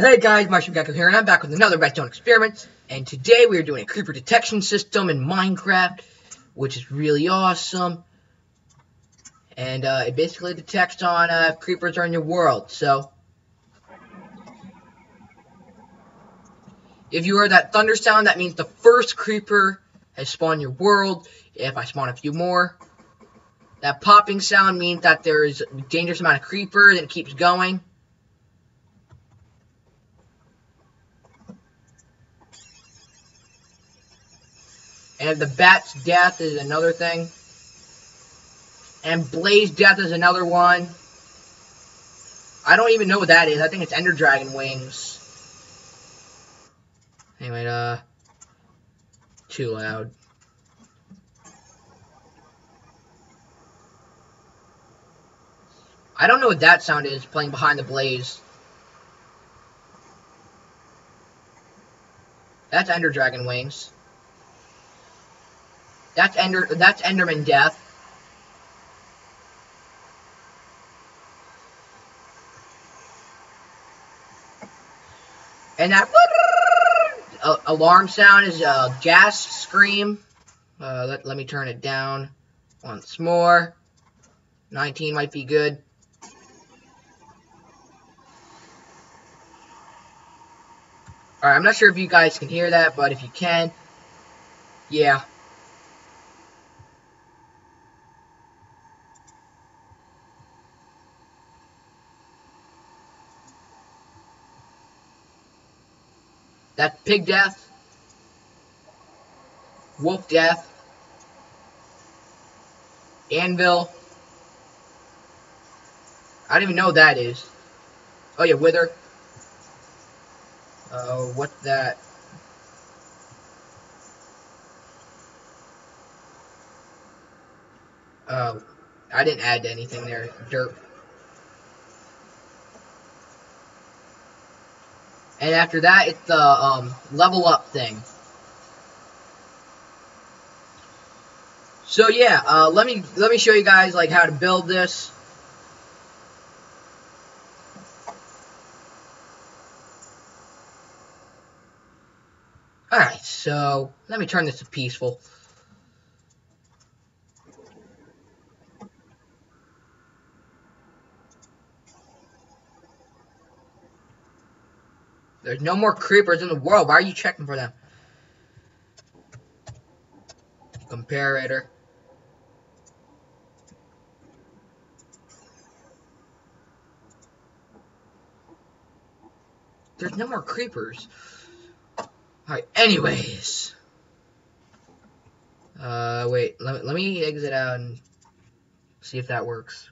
Hey guys, Mushroom Gecko here, and I'm back with another Redstone experiment. And today we are doing a creeper detection system in Minecraft, which is really awesome. And uh, it basically detects on uh, if creepers are in your world. So, if you heard that thunder sound, that means the first creeper has spawned your world. If I spawn a few more, that popping sound means that there is a dangerous amount of creeper, and it keeps going. And the bat's death is another thing. And blaze death is another one. I don't even know what that is. I think it's ender dragon wings. Anyway, uh, too loud. I don't know what that sound is playing behind the blaze. That's ender dragon wings. That's Ender. That's Enderman Death. And that alarm sound is a ghast scream. Uh, let, let me turn it down once more. 19 might be good. Alright, I'm not sure if you guys can hear that, but if you can, yeah. That pig death. Wolf death. Anvil. I don't even know what that is. Oh yeah, Wither. Uh, what that? Oh, I didn't add anything there. Dirt. And after that, it's the um, level up thing. So yeah, uh, let me let me show you guys like how to build this. Alright, so let me turn this to peaceful. There's no more creepers in the world. Why are you checking for them? Comparator. There's no more creepers. Alright, anyways. Uh, wait, let let me exit out and see if that works.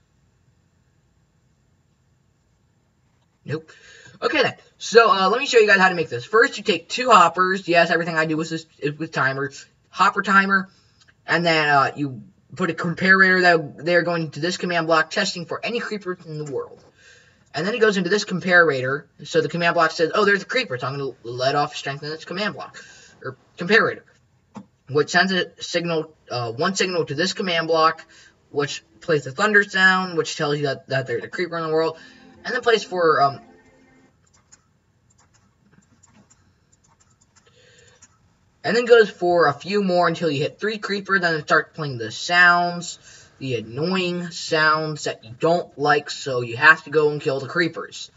Nope. Okay then. So uh, let me show you guys how to make this. First, you take two hoppers. Yes, everything I do is with timer. Hopper timer, and then uh, you put a comparator that they're going to this command block testing for any creepers in the world. And then it goes into this comparator. So the command block says, oh, there's a creeper. So I'm going to let off strengthen this command block or comparator, which sends a signal, uh, one signal to this command block, which plays the thunder sound, which tells you that, that there's a creeper in the world, and then plays for um, And then goes for a few more until you hit three creeper. Then it starts playing the sounds, the annoying sounds that you don't like, so you have to go and kill the creepers.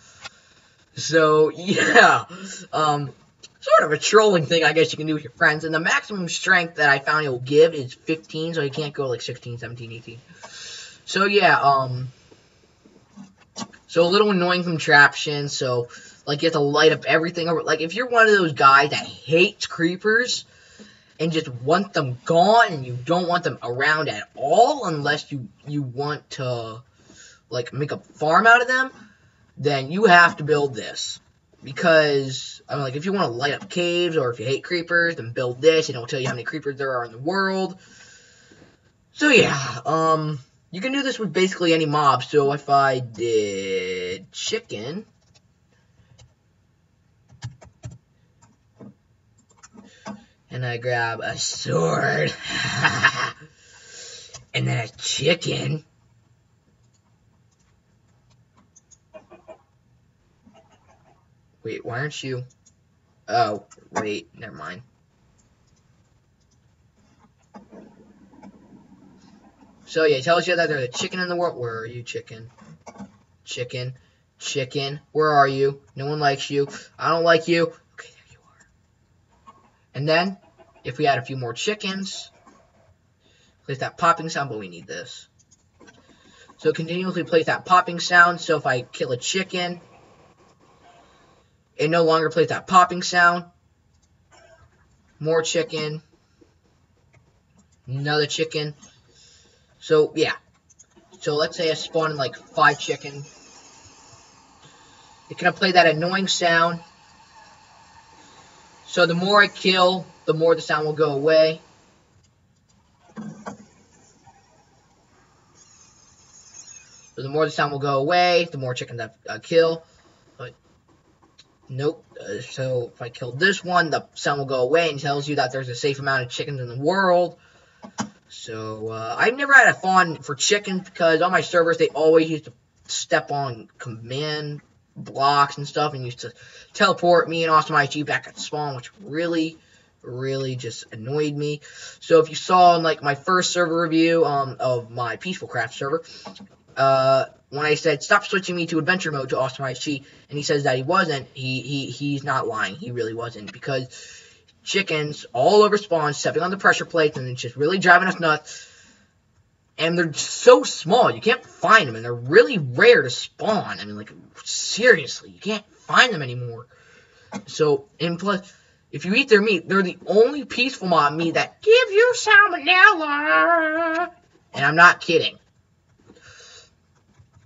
So, yeah. Um, sort of a trolling thing, I guess you can do with your friends. And the maximum strength that I found it will give is 15, so you can't go like 16, 17, 18. So, yeah, um... So, a little annoying contraption, so like you have to light up everything. Like if you're one of those guys that hates creepers and just want them gone and you don't want them around at all unless you you want to like make a farm out of them, then you have to build this. Because I mean like if you want to light up caves or if you hate creepers, then build this. It don't tell you how many creepers there are in the world. So yeah, um you can do this with basically any mob. So if I did chicken, and I grab a sword, and then a chicken. Wait, why aren't you? Oh, wait, never mind. So yeah, it tells you that there's a chicken in the world. Where are you, chicken? Chicken. Chicken. Where are you? No one likes you. I don't like you. Okay, there you are. And then, if we add a few more chickens, place that popping sound, but we need this. So continuously plays that popping sound. So if I kill a chicken, it no longer plays that popping sound. More chicken. Another chicken. So, yeah. So let's say I spawn like five chicken. It's going play that annoying sound. So the more I kill, the more the sound will go away. So the more the sound will go away, the more chickens I uh, kill. But nope. Uh, so if I kill this one, the sound will go away and tells you that there's a safe amount of chickens in the world. So uh, I've never had a fawn for chickens because on my servers they always used to step on command blocks and stuff and used to teleport me and Awesome IG back at spawn, which really really just annoyed me. So if you saw in like my first server review um, of my Peaceful Craft server, uh, when I said stop switching me to adventure mode to Awesome IG, and he says that he wasn't, he he he's not lying. He really wasn't because chickens all over spawn, stepping on the pressure plates, and it's just really driving us nuts. And they're so small, you can't find them, and they're really rare to spawn. I mean, like seriously, you can't find them anymore. So, and plus, if you eat their meat, they're the only peaceful mob meat that give you salmonella. And I'm not kidding.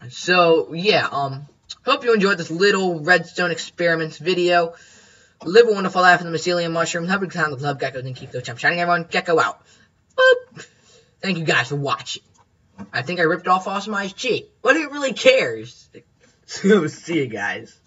So, yeah, um, hope you enjoyed this little redstone experiments video. Live a wonderful life in the mycelium mushroom. Good time with love geckos and keep those champs shining. Everyone, gecko out. Boop. Thank you guys for watching. I think I ripped off Awesome Eyes cheek. But who really cares? so, see you guys.